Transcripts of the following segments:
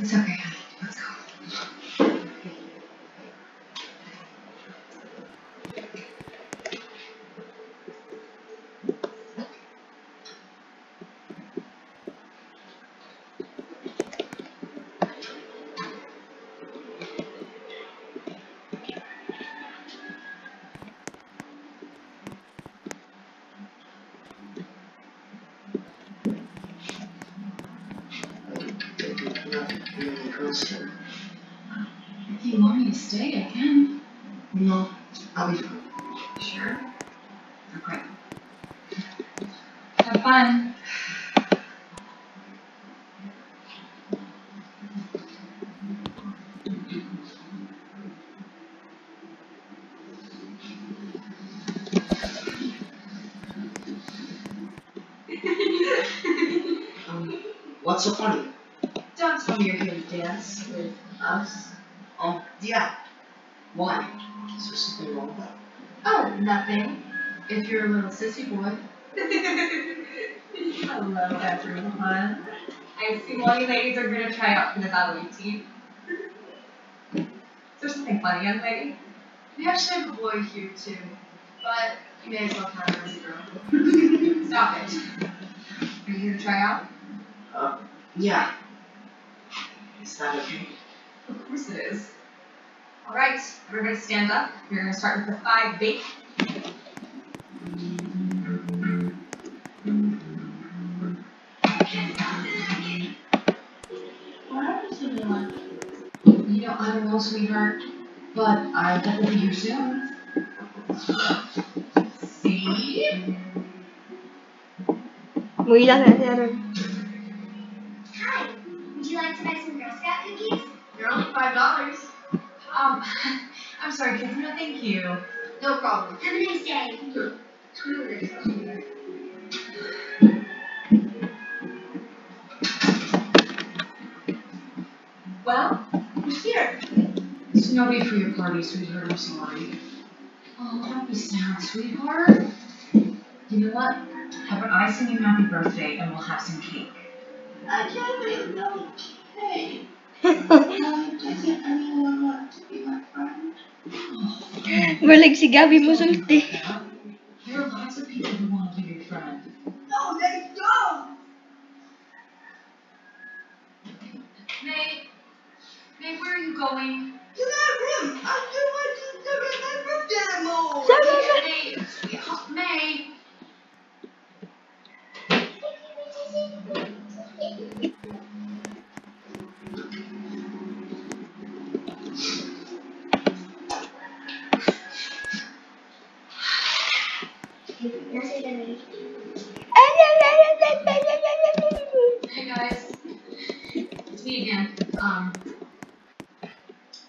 It's okay, honey. Let's go. If you want me to stay, I can. No, I'll be fine. Sure. Okay. Have fun. What's so funny? Don't tell me you're here to dance with us. Oh, yeah. Why? Is there something wrong with that? Oh, nothing. If you're a little sissy boy. Hello, everyone. I see of you ladies are gonna try out for the ballet team. Is there something funny, young lady? We actually have a boy here too, but you may as well count him as a girl. Stop it. Are you here to try out? Uh, yeah. Is? Of course it is. Alright, everybody stand up. We're gonna start with the five bake. What happened to the one? You know, I don't know, sweetheart, but I bet we'll be here soon. See? Umuwi lang na si Aaron. Hi, would you like to buy some Girl Scout cookies? They're only five dollars. Um, I'm sorry, kids, no thank you. No problem. Have a nice day. Well, who's here? It's nobody for your party, sweetheart, I'm sorry. Oh, don't be sad, sweetheart. You know what? Have an icing and happy birthday, and we'll have some cake. I can't believe no cake. Doesn't anyone want to be my friend? Balik si Gabi mo sulti. There are lots of people who want to be your friend. No, they don't! May, May, where are you going? Hey guys, it's me again. Um,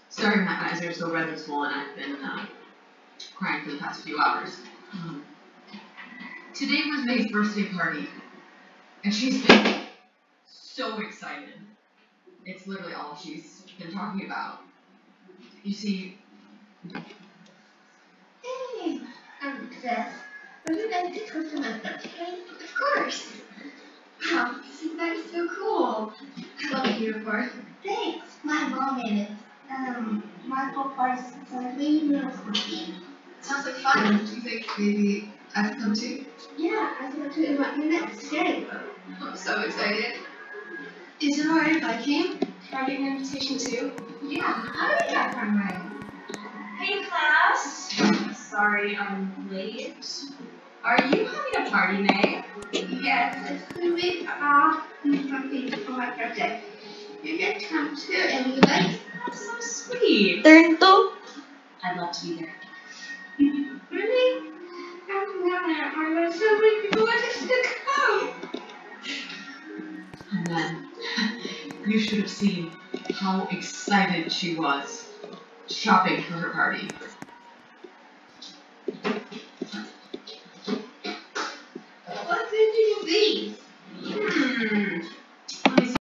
sorry my eyes are so red and swollen. I've been uh, crying for the past few hours. Um, today was May's birthday party, and she's been so excited. It's literally all she's been talking about. You see, Hey, I'm Beth. Would you like to toast on my birthday? Of course. This so cool. I love it uniform. Thanks. My mom made it. Um, party's so really beautiful. sounds like fun. Do you think maybe I can come too? Yeah, I thought to invite you next day. I'm so excited. Is it alright if I came? Can I get an invitation too? Yeah, how did that from right? Hey class. Sorry I'm late. Are you having a party, May? Yes, it's the week off something for my birthday. You get to come too, and we like That's so sweet. Turn to. I'd love to be there. really. I'm gonna. I'm gonna so many people want us to come. And then you should have seen how excited she was shopping for her party.